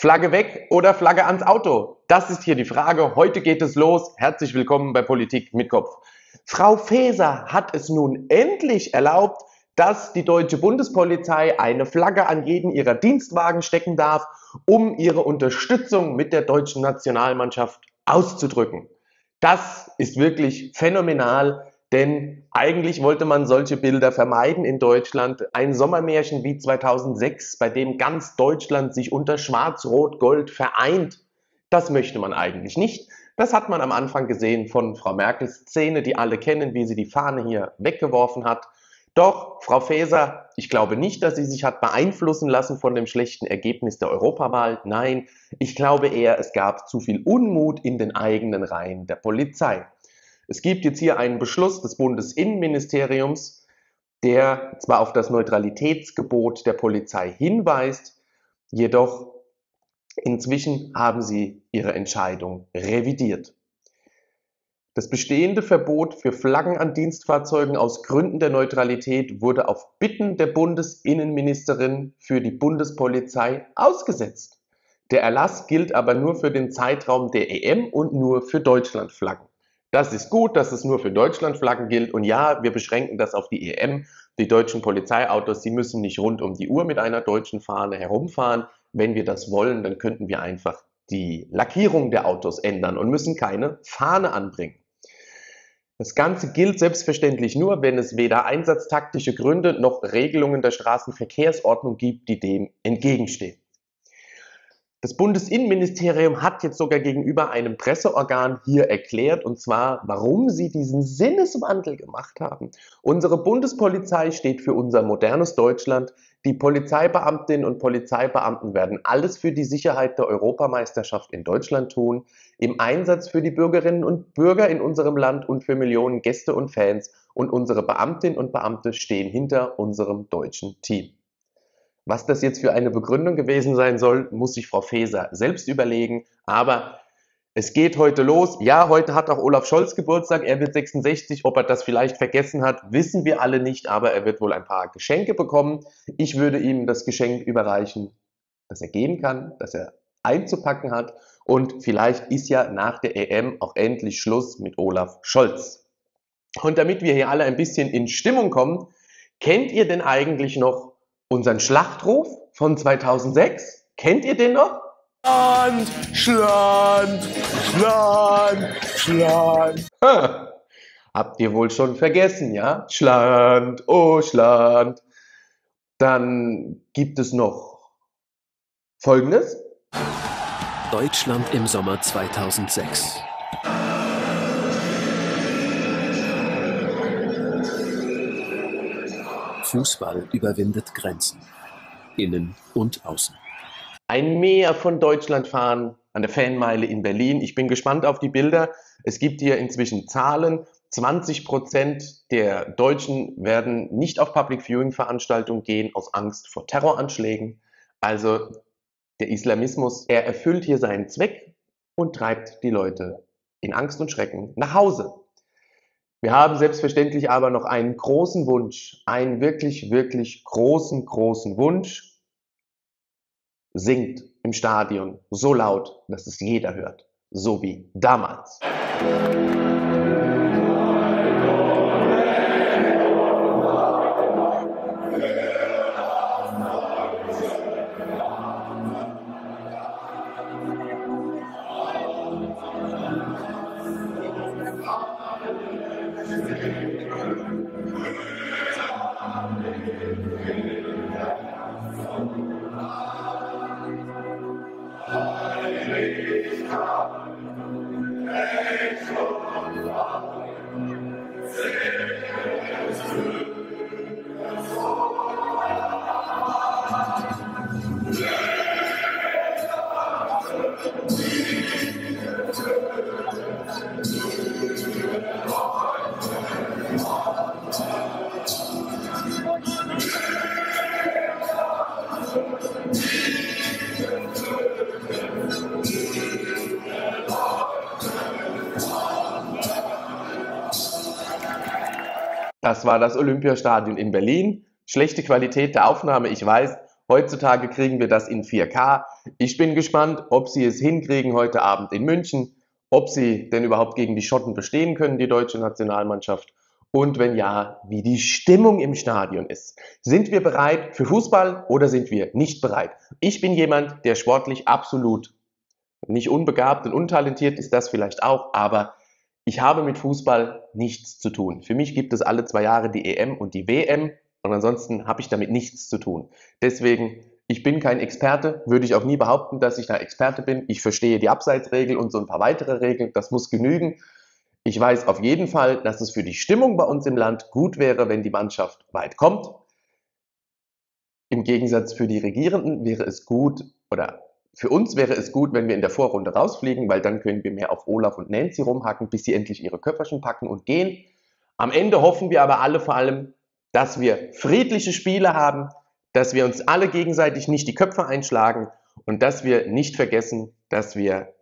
Flagge weg oder Flagge ans Auto? Das ist hier die Frage. Heute geht es los. Herzlich willkommen bei Politik mit Kopf. Frau Faeser hat es nun endlich erlaubt, dass die deutsche Bundespolizei eine Flagge an jeden ihrer Dienstwagen stecken darf, um ihre Unterstützung mit der deutschen Nationalmannschaft auszudrücken. Das ist wirklich phänomenal. Denn eigentlich wollte man solche Bilder vermeiden in Deutschland. Ein Sommermärchen wie 2006, bei dem ganz Deutschland sich unter Schwarz-Rot-Gold vereint, das möchte man eigentlich nicht. Das hat man am Anfang gesehen von Frau Merkels Szene, die alle kennen, wie sie die Fahne hier weggeworfen hat. Doch, Frau Faeser, ich glaube nicht, dass sie sich hat beeinflussen lassen von dem schlechten Ergebnis der Europawahl. Nein, ich glaube eher, es gab zu viel Unmut in den eigenen Reihen der Polizei. Es gibt jetzt hier einen Beschluss des Bundesinnenministeriums, der zwar auf das Neutralitätsgebot der Polizei hinweist, jedoch inzwischen haben sie ihre Entscheidung revidiert. Das bestehende Verbot für Flaggen an Dienstfahrzeugen aus Gründen der Neutralität wurde auf Bitten der Bundesinnenministerin für die Bundespolizei ausgesetzt. Der Erlass gilt aber nur für den Zeitraum der EM und nur für Deutschlandflaggen. Das ist gut, dass es nur für Deutschlandflaggen gilt. Und ja, wir beschränken das auf die EM. Die deutschen Polizeiautos, sie müssen nicht rund um die Uhr mit einer deutschen Fahne herumfahren. Wenn wir das wollen, dann könnten wir einfach die Lackierung der Autos ändern und müssen keine Fahne anbringen. Das Ganze gilt selbstverständlich nur, wenn es weder einsatztaktische Gründe noch Regelungen der Straßenverkehrsordnung gibt, die dem entgegenstehen. Das Bundesinnenministerium hat jetzt sogar gegenüber einem Presseorgan hier erklärt, und zwar, warum sie diesen Sinneswandel gemacht haben. Unsere Bundespolizei steht für unser modernes Deutschland. Die Polizeibeamtinnen und Polizeibeamten werden alles für die Sicherheit der Europameisterschaft in Deutschland tun, im Einsatz für die Bürgerinnen und Bürger in unserem Land und für Millionen Gäste und Fans. Und unsere Beamtinnen und Beamte stehen hinter unserem deutschen Team. Was das jetzt für eine Begründung gewesen sein soll, muss sich Frau Faeser selbst überlegen. Aber es geht heute los. Ja, heute hat auch Olaf Scholz Geburtstag. Er wird 66. Ob er das vielleicht vergessen hat, wissen wir alle nicht. Aber er wird wohl ein paar Geschenke bekommen. Ich würde ihm das Geschenk überreichen, das er geben kann, das er einzupacken hat. Und vielleicht ist ja nach der EM auch endlich Schluss mit Olaf Scholz. Und damit wir hier alle ein bisschen in Stimmung kommen, kennt ihr denn eigentlich noch unseren Schlachtruf von 2006. Kennt ihr den noch? Schland, Schland, Schland, Schland. Ha. Habt ihr wohl schon vergessen, ja? Schland, oh Schland. Dann gibt es noch Folgendes. Deutschland im Sommer 2006. Fußball überwindet Grenzen. Innen und außen. Ein Meer von Deutschland fahren an der Fanmeile in Berlin. Ich bin gespannt auf die Bilder. Es gibt hier inzwischen Zahlen. 20 Prozent der Deutschen werden nicht auf Public Viewing Veranstaltungen gehen aus Angst vor Terroranschlägen. Also der Islamismus, er erfüllt hier seinen Zweck und treibt die Leute in Angst und Schrecken nach Hause. Wir haben selbstverständlich aber noch einen großen Wunsch, einen wirklich, wirklich großen, großen Wunsch. Singt im Stadion so laut, dass es jeder hört, so wie damals. Thank you. Das war das Olympiastadion in Berlin. Schlechte Qualität der Aufnahme, ich weiß. Heutzutage kriegen wir das in 4K. Ich bin gespannt, ob sie es hinkriegen heute Abend in München, ob sie denn überhaupt gegen die Schotten bestehen können, die deutsche Nationalmannschaft. Und wenn ja, wie die Stimmung im Stadion ist. Sind wir bereit für Fußball oder sind wir nicht bereit? Ich bin jemand, der sportlich absolut nicht unbegabt und untalentiert ist das vielleicht auch, aber ich habe mit Fußball nichts zu tun. Für mich gibt es alle zwei Jahre die EM und die WM und ansonsten habe ich damit nichts zu tun. Deswegen, ich bin kein Experte, würde ich auch nie behaupten, dass ich da Experte bin. Ich verstehe die Abseitsregel und so ein paar weitere Regeln, das muss genügen. Ich weiß auf jeden Fall, dass es für die Stimmung bei uns im Land gut wäre, wenn die Mannschaft weit kommt. Im Gegensatz für die Regierenden wäre es gut oder für uns wäre es gut, wenn wir in der Vorrunde rausfliegen, weil dann können wir mehr auf Olaf und Nancy rumhacken, bis sie endlich ihre Köfferchen packen und gehen. Am Ende hoffen wir aber alle vor allem, dass wir friedliche Spiele haben, dass wir uns alle gegenseitig nicht die Köpfe einschlagen und dass wir nicht vergessen, dass wir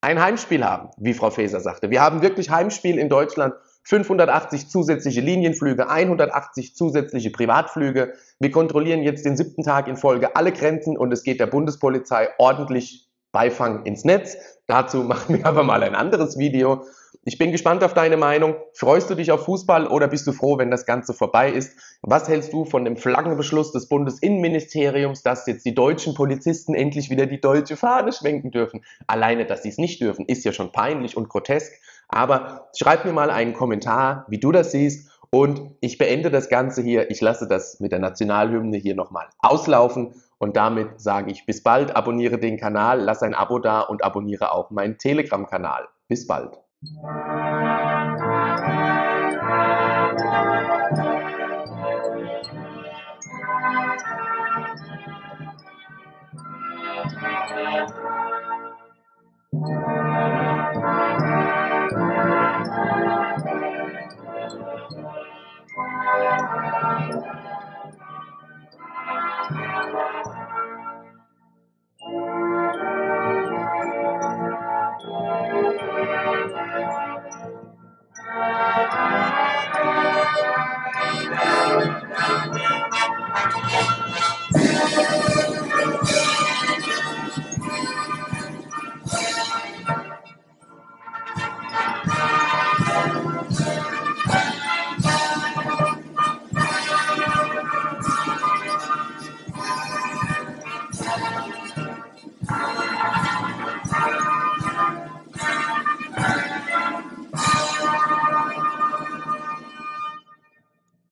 ein Heimspiel haben, wie Frau Faeser sagte. Wir haben wirklich Heimspiel in Deutschland 580 zusätzliche Linienflüge, 180 zusätzliche Privatflüge. Wir kontrollieren jetzt den siebten Tag in Folge alle Grenzen und es geht der Bundespolizei ordentlich Beifang ins Netz. Dazu machen wir aber mal ein anderes Video. Ich bin gespannt auf deine Meinung. Freust du dich auf Fußball oder bist du froh, wenn das Ganze vorbei ist? Was hältst du von dem Flaggenbeschluss des Bundesinnenministeriums, dass jetzt die deutschen Polizisten endlich wieder die deutsche Fahne schwenken dürfen? Alleine, dass sie es nicht dürfen, ist ja schon peinlich und grotesk. Aber schreib mir mal einen Kommentar, wie du das siehst. Und ich beende das Ganze hier. Ich lasse das mit der Nationalhymne hier nochmal auslaufen. Und damit sage ich bis bald. Abonniere den Kanal, lass ein Abo da und abonniere auch meinen Telegram-Kanal. Bis bald.